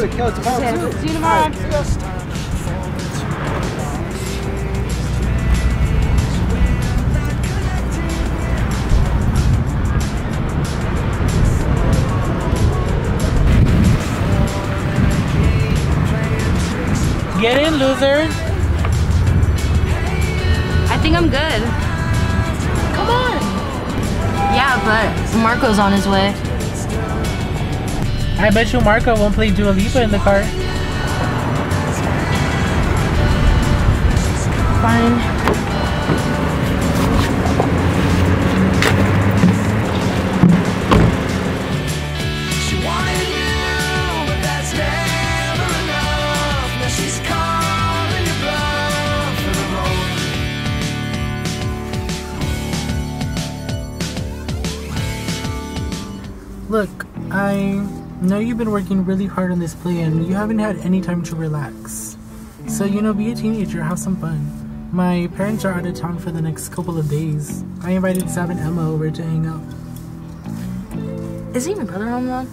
gonna kill it tomorrow Okay, too. see you tomorrow. Get in, loser. I think I'm good. Come on. Yeah, but Marco's on his way. I bet you Marco won't play Dua Lipa in the car. Fine. She wanted you, but that's never enough. Now she's calling your bluff for the moment. Look, I know you've been working really hard on this play and you haven't had any time to relax. So, you know, be a teenager, have some fun. My parents are out of town for the next couple of days. I invited Sav and Emma over to hang out. Isn't your brother home though?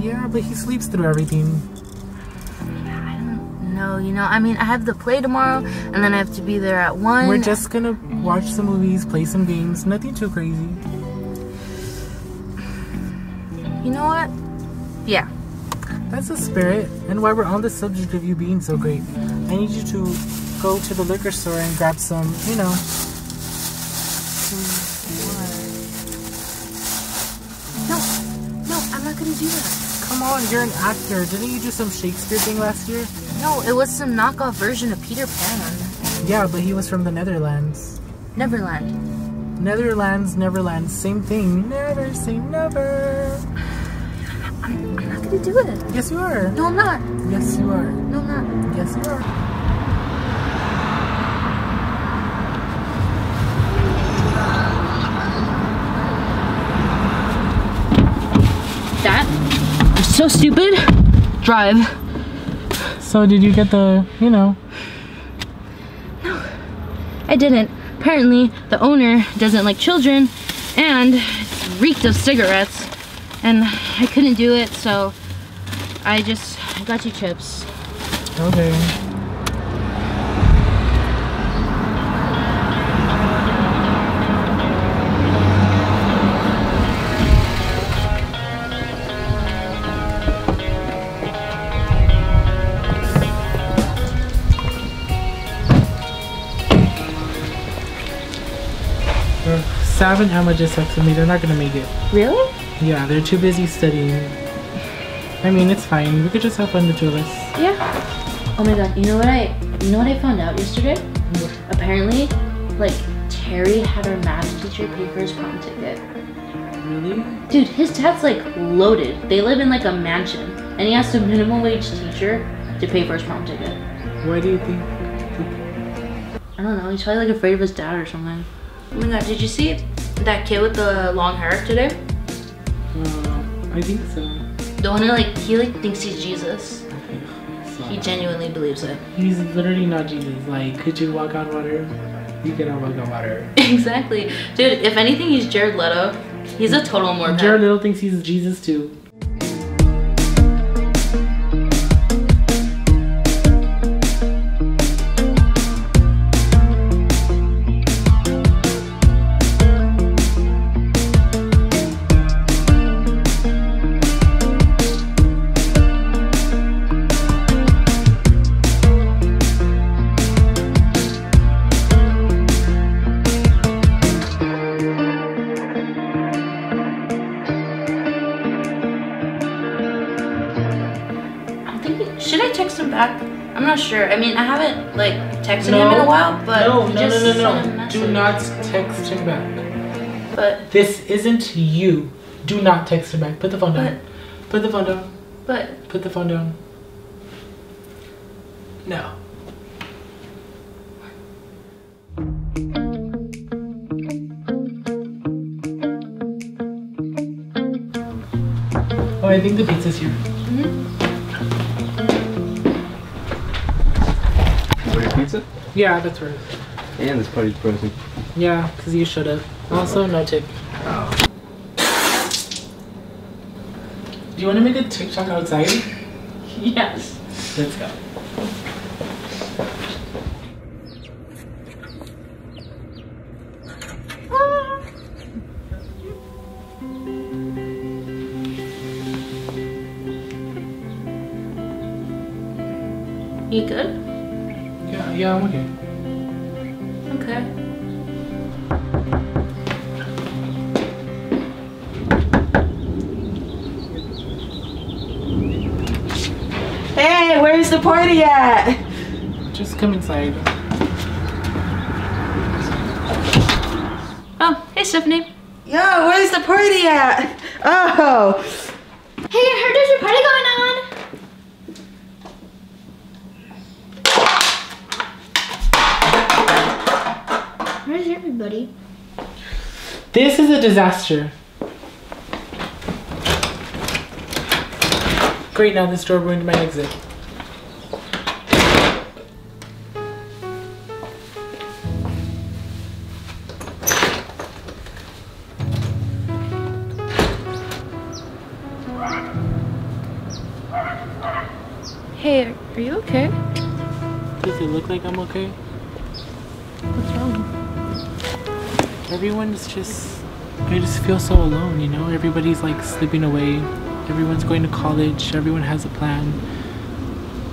Yeah, but he sleeps through everything. I don't know, you know, I mean, I have the play tomorrow, and then I have to be there at 1. We're just gonna watch some movies, play some games, nothing too crazy. You know what? Yeah. That's the spirit. And while we're on the subject of you being so great, I need you to go to the liquor store and grab some, you know. No, no, I'm not gonna do that. Come on, you're an actor. Didn't you do some Shakespeare thing last year? No, it was some knockoff version of Peter Pan. Yeah, but he was from the Netherlands. Neverland. Netherlands, Neverland, same thing. Never say never. I'm gonna do it. Yes, you are. No, I'm not. Yes, you are. No, I'm not. Yes, you are. That? You're so stupid. Drive. So, did you get the, you know, No, I didn't. Apparently, the owner doesn't like children and reeked of cigarettes. And I couldn't do it, so I just got you chips. okay. Uh, Sav and Emma just texted me. They're not gonna make it. Really? Yeah, they're too busy studying. I mean, it's fine. We could just have fun, the two of us. Yeah. Oh my god, you know what I you know what I found out yesterday? What? Apparently, like Terry had our math teacher pay for his prom ticket. Really? Dude, his dad's like loaded. They live in like a mansion. And he asked a minimum wage teacher to pay for his prom ticket. Why do you think? I don't know, he's probably like afraid of his dad or something. Oh my god, did you see that kid with the long hair today? Uh, I think so. The one who like he like thinks he's Jesus. So, He genuinely believes it. he's literally not Jesus. Like, could you walk on water? You cannot walk on water. exactly. Dude, if anything he's Jared Leto. He's a total more Jared Leto thinks he's Jesus too. Not sure. I mean, I haven't like texted him in a while, but no, no, no, no, no. Do not text him back. But This isn't you. Do not text him back. Put the phone down. But- Put the phone down. but Put the phone down. No. Oh, I think the pizza's here. Pizza? Yeah, that's right. And this party's frozen. Yeah, because you should have. Also, no tip. Do you want to make a TikTok outside? Yes. Let's go. You good? Yeah, yeah, I'm okay. Okay. Hey, where's the party at? Just come inside. Oh, hey Stephanie. Yo, where's the party at? Oh, Hey, I heard there's a party going on. Where's everybody? This is a disaster. Great, now this door ruined my exit. Hey, are you okay? Does it look like I'm okay? Everyone's just. I just feel so alone, you know? Everybody's like slipping away. Everyone's going to college. Everyone has a plan.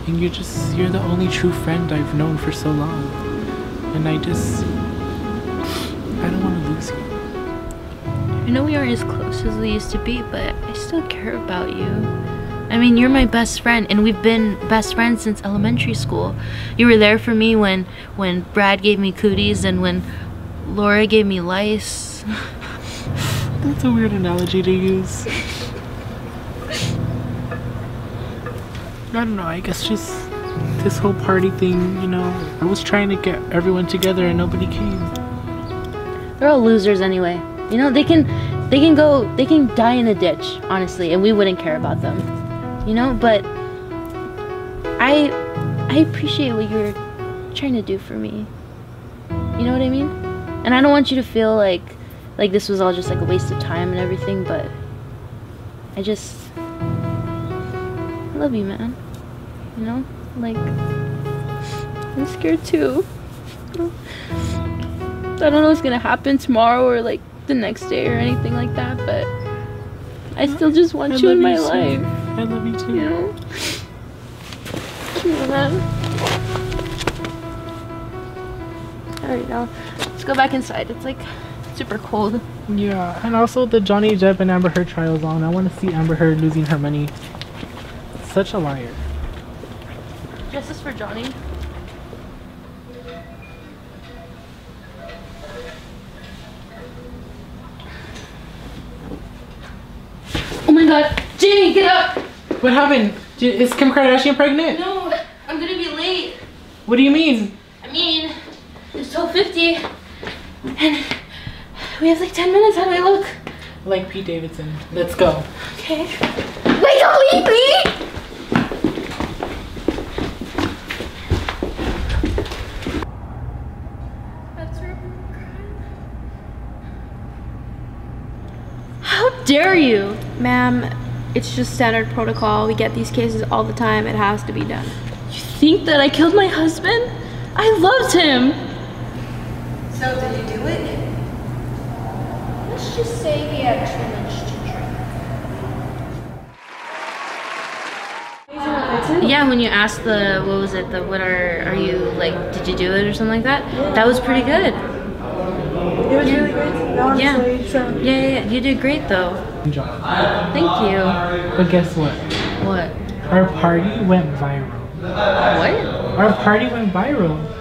And you're just. You're the only true friend I've known for so long. And I just. I don't want to lose you. I know we aren't as close as we used to be, but I still care about you. I mean, you're my best friend, and we've been best friends since elementary school. You were there for me when when Brad gave me cooties and when Laura gave me lice. That's a weird analogy to use. I don't know, I guess just this whole party thing, you know, I was trying to get everyone together and nobody came. They're all losers anyway. You know, they can they can go they can die in a ditch, honestly, and we wouldn't care about them. You know, but I I appreciate what you're trying to do for me. You know what I mean? And I don't want you to feel like like this was all just like a waste of time and everything, but I just I love you, man. You know? Like I'm scared too. I don't know what's gonna happen tomorrow or like the next day or anything like that, but I still just want I you in my you, life. too. I love you too. You know? Yeah, man. Alright, now let's go back inside. It's like super cold. Yeah, and also the Johnny Depp and Amber Heard trials on. I want to see Amber Heard losing her money. Such a liar. Justice for Johnny. Oh my god, Jamie, get up! What happened? Is Kim Kardashian pregnant? No, I'm gonna be late. What do you mean? I mean, it's 12.50 and we have like 10 minutes. How do I look? Like Pete Davidson. Let's go. Okay. Wait, don't leave me! How dare you? Ma'am, it's just standard protocol. We get these cases all the time. It has to be done. You think that I killed my husband? I loved him. So did you do it? Let's just say he had too much to drink. Yeah, when you asked the what was it? The what are are you like? Did you do it or something like that? That was pretty good. It was really great. Yeah. So Yeah, yeah, yeah. You did great though. Thank you. But guess what? What? Our party went viral. What? Our party went viral.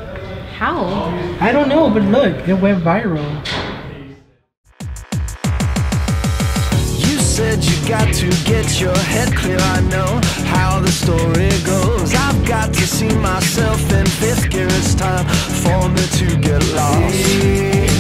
How? I don't know, but look, it went viral. You said you got to get your head clear. I know how the story goes. I've got to see myself in fifth gear. It's time for me to get lost.